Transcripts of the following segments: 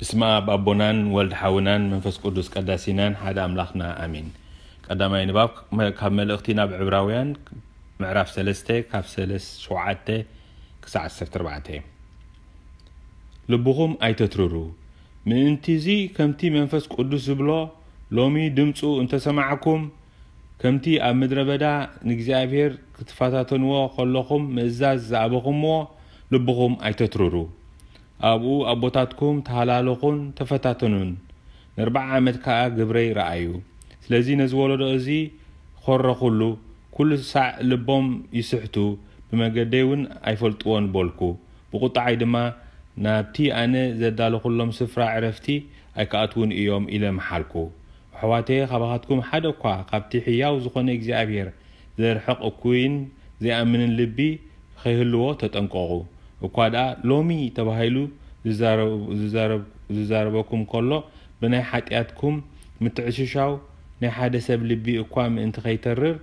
ብስማ ኣብ ኣቦናን ወልድ ሓውናን መንፈስ ቅዱስ ቀዳሲናን ሓደ ኣምላኽና ኣሚን ቀዳማይ ንባብ ካብ መልእኽቲ ናብ ዕብራውያን ምዕራፍ 3 ካብ 7 ክሳብ 14 ልብኹም ኣይተትርሩ ምእንቲ እዚ ከምቲ መንፈስ ቅዱስ ዝብሎ ሎሚ ድምፁ እንተሰማዕኩም ከምቲ ኣብ ምድረ በዳ ንእግዚኣብሔር ክትፈታተንዎ ከለኹም ምእዛዝ ዝኣበኹምዎ ልብኹም ኣይተትርሩ ኣብኡ ኣ ቦታትኩም ተሃላለኹን ተፈታተኑን ንር0 ዓመት ከኣ ግብረ ረኣዩ ስለዚ ነዝወለዶ እዚ ኸረ ኹሉ ኵሉ ሳዕ ልቦም ይስሕቱ ብመገደይ እውን ኣይፈልጥዎን በልኩ ብቝጣዓይ ድማ ናብቲ ኣነ ዘዳለ ኹሎም ስፍራ ዕረፍቲ ኣይከኣትውን እዮም ኢለመሓልኩ ኣሕዋት ኻባኻትኩም ሓደ እኳ ካብቲ ሕያው ዝኾነ እግዚኣብሄር ዘርሕቕ እኩይን ዘይኣምንን ልቢ ኸይህልዎ ተጠንቀቑ እኳ ደኣ ሎሚ ተባሂሉ ዝዛረበኩም ከሎ ብናይ ሓጢኣትኩም ምትዕሽሻው ናይ ሓደ ሰብ ልቢ እኳ ምእንቲ ከይተርር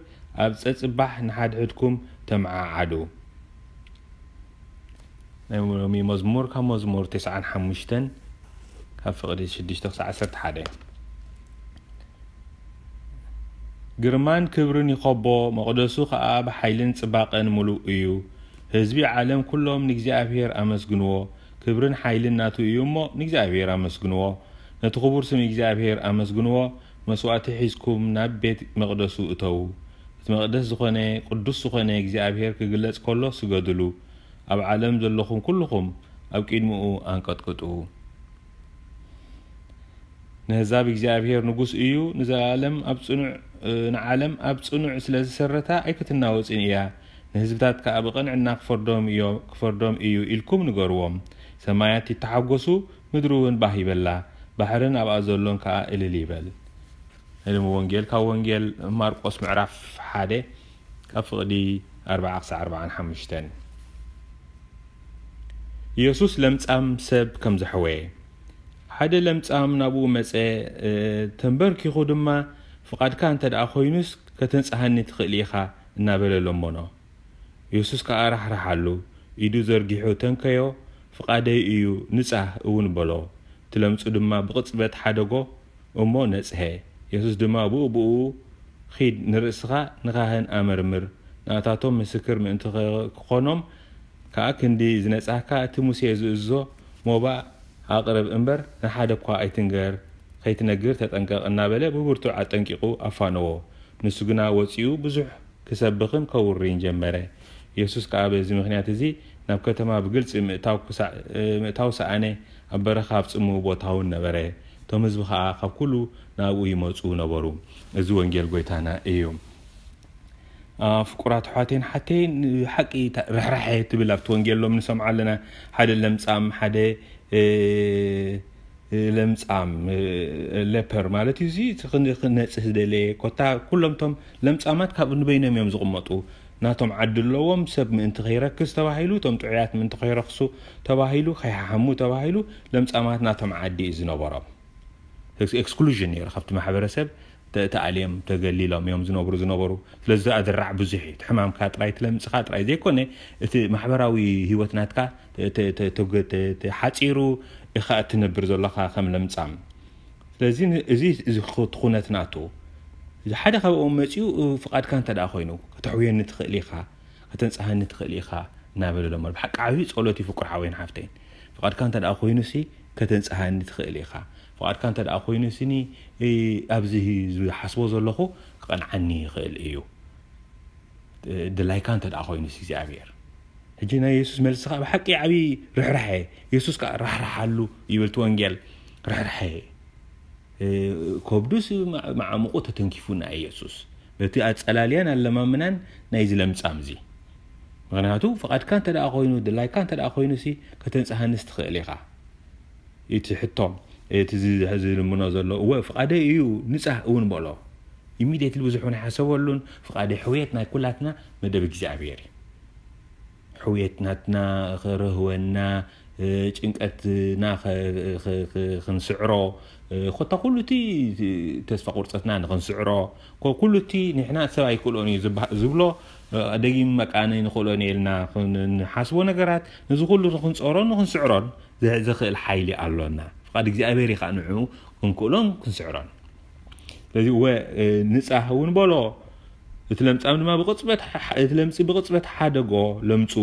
ኣብ ፀፅባሕ ንሓድሕድኩም ተመዓዓዱ ናይ ሎሚ መዝሙር ካብ መዝሙር 95 ካብ ፍቕዲ 6 11 ግርማን ክብርን ይኸቦ መቕደሱ ከዓ ብሓይልን ፅባቐን ሙሉእ እዩ هزبي عالم كلهم نجزي أبهير أمس جنوه كبرن حايلن ناتو إيوم نجزي أبهير أمس جنوه نتقبور سم نجزي أبهير أمس جنوه مسوات حيزكم ناب بيت مقدسو إتو مقدس زخنه قدس زخنه نجزي أبهير كجلس كله سجدلو أب عالم زلخم كلهم أب كدمو أنقط كتو نهزاب إجزي أبهير نقص إيو نزالم أب صنع نعالم أب صنع سلازي سرتا أي كتناوز إن إياه ንህዝብታት ከዓ ብቕንዕና ክፈርዶም እዩ ኢልኩም ንገርዎም ሰማያት ይተሓጐሱ ምድሪ እውን ባህ ይበላ ባሕርን ኣብኣ ዘሎን ከዓ እልል ይበል ዕልሚ ወንጌል ካብ ወንጌል ማርቆስ ምዕራፍ ሓደ ካብ ፍቕዲ 4 45 ኢየሱስ ለምጻም ሰብ ከም ዘሕወየ ሓደ ለምጻም ናብኡ መፀ ተንበርኪኹ ድማ ፍቓድካ እንተ ደኣ ኮይኑስ ከተንፅሃኒ ትኽእል ኢኻ እናበለሎሞኖ የሱስ ከዓ ራሕራሓሉ ኢዱ ዘርጊሑ ተንከዮ ፍቓደይ እዩ ንጻህ እውን በሎ ትለምፁ ድማ ብቕጽበት ሓደጎ እሞ ነጽሐ የሱስ ድማ ብኡ ብኡ ኺድ ንርእስኻ ንኻህን ኣመርምር ንኣታቶም ምስክር ምእንቲ ክኾኖም ከዓ ክንዲ ዝነጻህካ እቲ ሙሴ ዝእዞ ሞባ ኣቕርብ እምበር ንሓደ እኳ ኣይትንገር ከይትነግር ተጠንቀቕ እናበለ ብብርቱዕ ኣጠንቂቑ ኣፋንዎ ንሱ ግና ወፂኡ ብዙሕ ክሰብኽን ከውርን ጀመረ ኢየሱስ ከዓ ዚ ምክንያት እዚ ናብ ከተማ ብግልፂ ምእታዊ ሰኣነ ኣብ በረኻብ ፅሙ ቦታ እውን ነበረ እቶም ህዝቢ ከዓ ካብ ኩሉ ናብኡ ይመፁ ነበሩ እዚ ወንጌል ጎይታና እዩ ፍቁራት ኣሕዋት ሓቴ ሓቂርሕራሐ ትብል ኣብቲ ወንጌልሎም ንሰምዖ ኣለና ሓደ ለምፃም ሓደ ለምፃም ሌፐር ማለት እዩ እዚ ክነፅ ዝደለየ ኮታ ኩሎም ቶም ለምፃማት ካብ ንበይኖም እዮም ዝቕመጡ ናቶም ዓዲ ኣለዎም ሰብ ምእንቲ ከይረክስ ተባሂሉ እቶም ጥዑያት ምእንቲ ከይረክሱ ተባሂሉ ከይሓሓሙ ተባሂሉ ለምፃማት ናቶም ዓዲ እዩ ዝነበሮም ኤክስክሉዥን ነይሩ ካብቲ ማሕበረሰብ ተኣልዮም ተገሊሎም እዮም ዝነብሩ ዝነበሩ ስለዚ ኣድራዕ ብዙሕ እዩ ሕማምካ ጥራይ ትለምፅኻ ጥራይ ዘይኮነ እቲ ማሕበራዊ ሂወት ናትካ ሓፂሩ ኢኻ እትነብር ዘለካ ከም ለምፃም ስለዚ እዚ ትኩነት ናቱ ሓደ ካብኦም መፂኡ ፍቓድካ እንተደኣ ኮይኑ ከተሕውየኒ ትኽእል ኢኻ ከተንፅሃኒ ትኽእል ኢኻ እናበለሎም ብሓቂ ዓብዪ ፀሎት ይፍቁር ሓወይን ሓፍተይን ፍቓድካ እንተደኣ ኮይኑ ሲ ከተንፅሃኒ ትኽእል ኢኻ ፍቓድካ እንተደኣ ኮይኑ ስኒ ኣብዚ ዝሓስቦ ዘለኹ ክቐንዓኒ ይኽእል እዩ ድላይካ እንተደኣ ኮይኑ ሲ እግዚኣብሔር ሕጂ ናይ የሱስ መልሲ ከዓ ብሓቂ ዓብዪ ርሕርሐ የሱስ ከዓ ራሕርሓሉ ይብል ቲ ወንጌል ርሕርሐ ከብዱስ መዓምቁ ተተንኪፉ ናይ ኢየሱስ በቲ ኣፀላልያን ኣለማምናን ናይዚ ለምፃም እዚ ምክንያቱ ፍቓድካ እንተ ደኣ ኮይኑ ድላይካ እንተ ደኣ ኮይኑ ሲ ከተንፀሃንስ ትኽእል ኢኻ እቲ ሕቶም እቲ ዝልምኖ ዘሎ እወ ፍቓደ እዩ ንፃህ እውን በሎ ኢሚድት ብዙሕ እውን ይሓሰበሉን ፍቓደ ሕውየት ናይ ኩላትና መደብ እግዚኣብሔር እዩ ሕውየት ናትና ክርህወና ጭንቀት ና ክንስዕሮ ኮታ ኩሉ እቲ ተስፋ ቁርፀትና ንክንስዕሮ ኩሉ እቲ ንሕና ሰብ ኣይክእልኦን እዩ ዝብሎ ደጊም መቃነ ንክእሎን የልና ንሓስቦ ነገራት ንዚ ኩሉ ንክንፀሮን ንክንስዕሮን ዝኽእል ሓይሊ ኣሎና ፍቃድ እግዚኣብሔር ከዓ ንዕኡ ክንክእሎን ክንስዕሮን ስለዚ ወ ንፃህ እውን በሎ እቲ ለምፃም ድማ እቲ ለምፂ ብቅፅበት ሓደጎ ለምፁ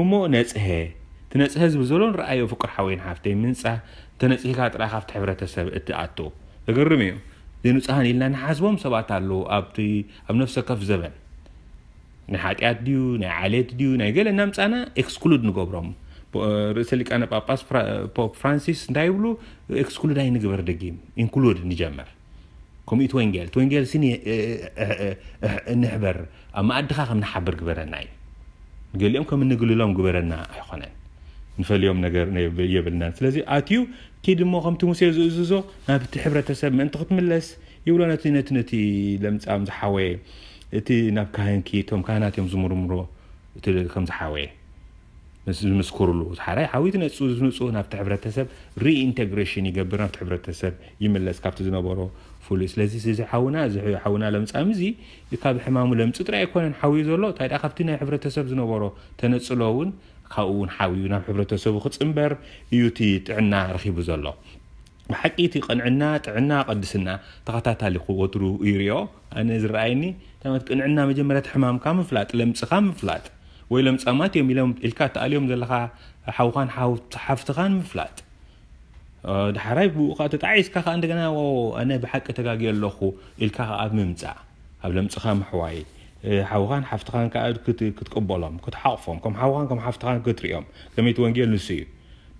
እሞ ነፅሀ تنፅሒ ህዝቢ ዘሎ ንረኣዮ ፍቁር ሓወይን ሓፍተይ ምንፃህ ተነፅሒካ ጥራ ካብቲ ሕብረተሰብ እትኣቶ ተገርም እዩ ዘይንፅሃን ኢልና ንሓዝቦም ሰባት ኣለዉ ኣብቲ ኣብ ነፍሰ ከፍ ዘበን ናይ ሓጢኣት ድዩ ናይ ዓሌት ድዩ ናይ ገለ ናምፃና ኤክስክሉድ ንገብሮም ርእሰ ሊቃነ ጳጳስ ፖፕ ፍራንሲስ እንታይ ይብሉ ኤክስክሉድ ኣይንግበር ደጊም ኢንክሉድ ንጀመር ከምኡ እቲ ወንጌል እቲ ወንጌል ስኒ ንሕበር ኣብ ማኣድኻ ከም ንሓብር ግበረና እዩ ገሊኦም ከም ንግልሎም ግበረና ኣይኮነን نفليوم نجر يبلنا فلازي اتيو كي دمو غمتو موسي زوزو ما بتي حبره من تغت ملس يولا نتي نتي نتي لم تعم زحاوي اتي ناب كاين كي توم كانات يوم زمر مرو اتي كم زحاوي مس مسكور له حراي حويت نتسو نتسو ناب تي حبره تسب ري انتجريشن يقبر ناب تي حبره تسب يملس كابت زنبرو فوليس لازي سيزي حاونا زي حاونا لم تعم يكاب حمامو لم تطرا يكون حوي زولو تايدا خفتي ناب حبره تسب زنبرو تنسلوون ካብኡ እውን ሓብዩ ናብ ሕብረተሰቡ ክፅምበር እዩ እቲ ጥዕና ረኪቡ ዘሎ ብሓቂ እቲ ቅንዕና ጥዕና ቀድስና ተኸታታሊ ክወትሩ ይርዮ ኣነ ዝረኣይኒ ታመት ቅንዕና መጀመርያ ሕማምካ ምፍላጥ ለምፅኻ ምፍላጥ ወይ ለምፃማት እዮም ኢሎም ኢልካ ተኣልዮም ዘለካ ሓውኻን ሓፍትኻን ምፍላጥ ዳሕራይ ብኡካ ተጣዒስካ ከዓ እንደገና ኣነ ብሓቂ ተጋጊ ኣለኹ ኢልካ ኣብ ምምፃእ ኣብ ለምፅኻ ምሕዋይ ሓውኻን ሓፍትኻን ከዓ ክትቅበሎም ክትሓቕፎም ከም ሓውኻን ከም ሓፍትኻን ክትሪኦም ከመይ እቲ ወንጌል ንሱ እዩ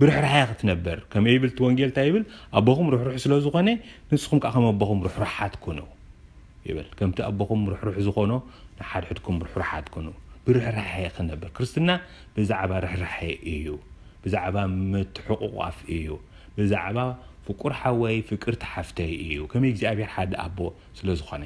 ብርሕርሓያ ክትነበር ከመይ ይብል እቲ ወንጌል እንታይ ይብል ኣቦኹም ርሕርሕ ስለ ዝኾነ ንስኹም ከዓ ከም ኣቦኹም ርሕርሓት ኩኑ ይብል ከምቲ ኣቦኹም ርሕርሕ ዝኾኖ ንሓድሕድኩም ርሕርሓት ኩኑ ብርሕርሓየ ክነበር ክርስትና ብዛዕባ ርሕርሓየ እዩ ብዛዕባ ምትሕቑቋፍ እዩ ብዛዕባ ፍቁር ሓወይ ፍቅርቲ ሓፍተይ እዩ ከመይ እግዚኣብሔር ሓደ ኣቦ ስለ ዝኾነ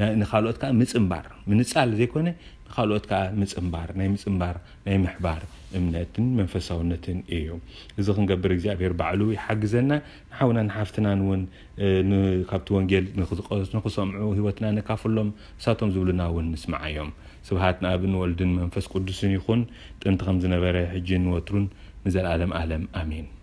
نخالوتك مصمبار منصال زيكون نخالوتك مصمبار ناي مصمبار ناي محبار امنتن منفساونتن ايو اذا كنقبر اغزابير بعلو يحقزنا نحاولنا نحافتنا نون كابتو ونجيل نخذ نخذ سمعو هوتنا نكافلهم ساتهم زولنا ونسمع يوم سبحاتنا ابن ولدن منفس قدس يخون تنتخم زنبره حجين وترون نزل عالم عالم امين